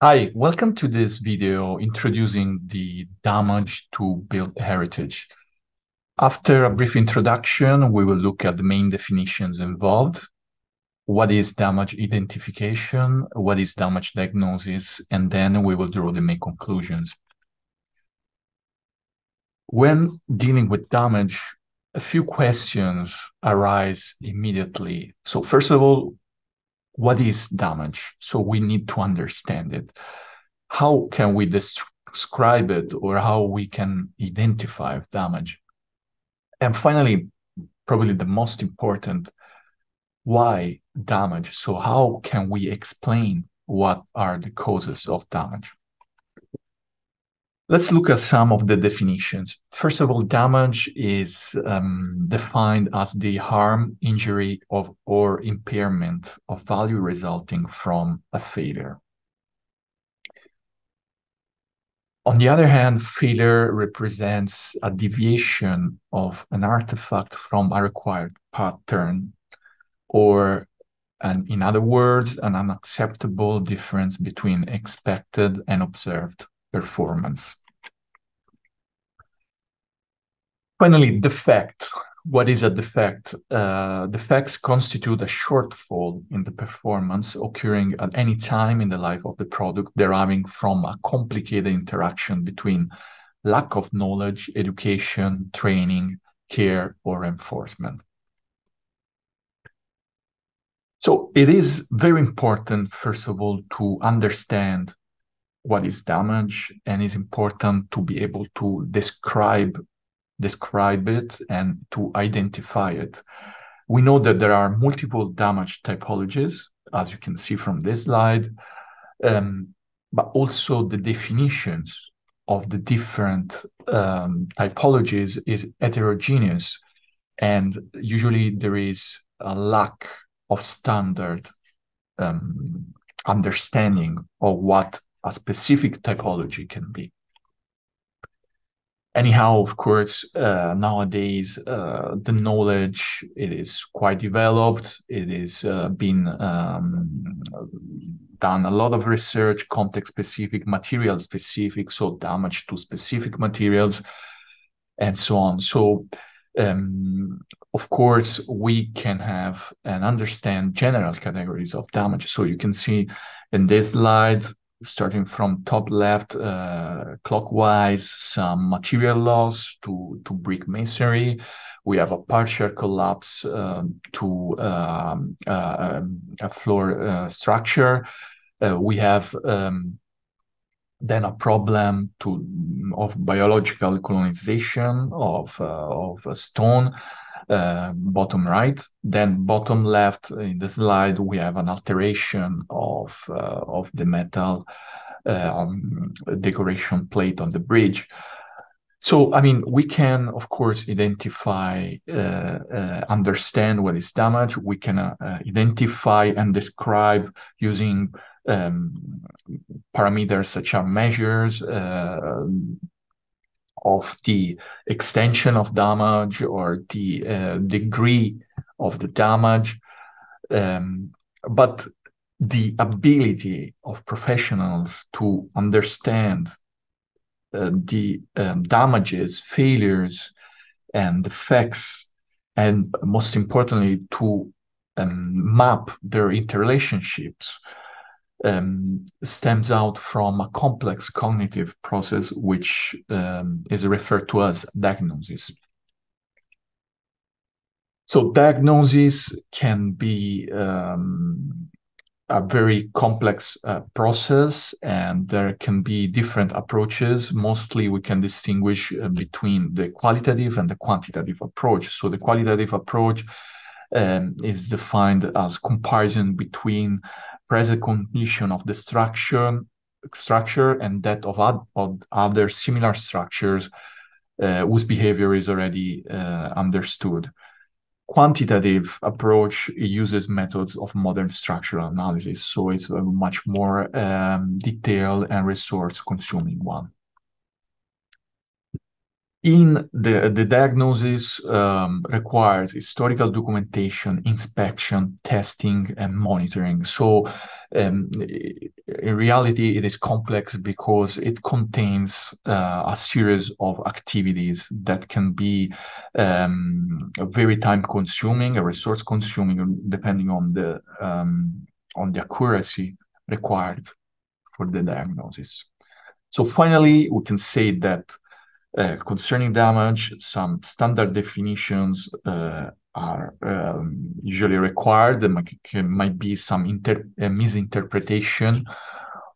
Hi, welcome to this video introducing the damage to built heritage. After a brief introduction, we will look at the main definitions involved. What is damage identification? What is damage diagnosis? And then we will draw the main conclusions. When dealing with damage, a few questions arise immediately. So first of all, what is damage? So we need to understand it. How can we describe it or how we can identify damage? And finally, probably the most important, why damage? So how can we explain what are the causes of damage? Let's look at some of the definitions. First of all, damage is um, defined as the harm, injury, of, or impairment of value resulting from a failure. On the other hand, failure represents a deviation of an artifact from a required pattern, or and in other words, an unacceptable difference between expected and observed performance. Finally, defect. What is a defect? Uh, defects constitute a shortfall in the performance occurring at any time in the life of the product deriving from a complicated interaction between lack of knowledge, education, training, care, or enforcement. So it is very important, first of all, to understand what is damage and it's important to be able to describe describe it and to identify it. We know that there are multiple damage typologies, as you can see from this slide, um, but also the definitions of the different um, typologies is heterogeneous. And usually there is a lack of standard um, understanding of what a specific typology can be. Anyhow, of course, uh, nowadays uh, the knowledge it is quite developed. It is uh, been um, done a lot of research, context specific, material specific, so damage to specific materials, and so on. So um, of course, we can have and understand general categories of damage. So you can see in this slide, starting from top left uh, clockwise, some material loss to, to brick masonry. We have a partial collapse um, to um, uh, a floor uh, structure. Uh, we have um, then a problem to of biological colonization of uh, of stone uh, bottom right. Then bottom left in the slide, we have an alteration of, uh, of the metal um, decoration plate on the bridge. So, I mean, we can, of course, identify, uh, uh, understand what is damage. We can uh, identify and describe using um, parameters such as measures, uh, of the extension of damage or the uh, degree of the damage. Um, but the ability of professionals to understand uh, the um, damages, failures, and effects, and most importantly, to um, map their interrelationships um, stems out from a complex cognitive process, which um, is referred to as diagnosis. So diagnosis can be um, a very complex uh, process and there can be different approaches. Mostly we can distinguish uh, between the qualitative and the quantitative approach. So the qualitative approach um, is defined as comparison between present condition of the structure structure and that of, ad, of other similar structures uh, whose behavior is already uh, understood. Quantitative approach uses methods of modern structural analysis, so it's a much more um, detailed and resource consuming one. In the, the diagnosis um, requires historical documentation, inspection, testing, and monitoring. So um, in reality, it is complex because it contains uh, a series of activities that can be um, very time consuming, a resource consuming, depending on the um, on the accuracy required for the diagnosis. So finally, we can say that concerning damage, some standard definitions uh, are um, usually required. There might, might be some uh, misinterpretation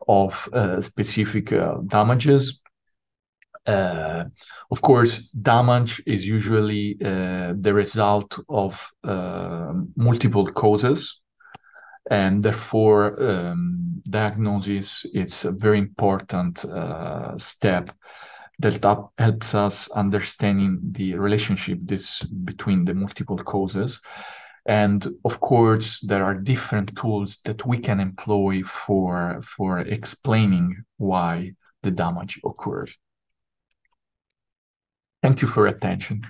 of uh, specific uh, damages. Uh, of course, damage is usually the result of multiple causes and therefore um, diagnosis it's a very important uh, step that helps us understanding the relationship this between the multiple causes. And of course there are different tools that we can employ for for explaining why the damage occurs. Thank you for attention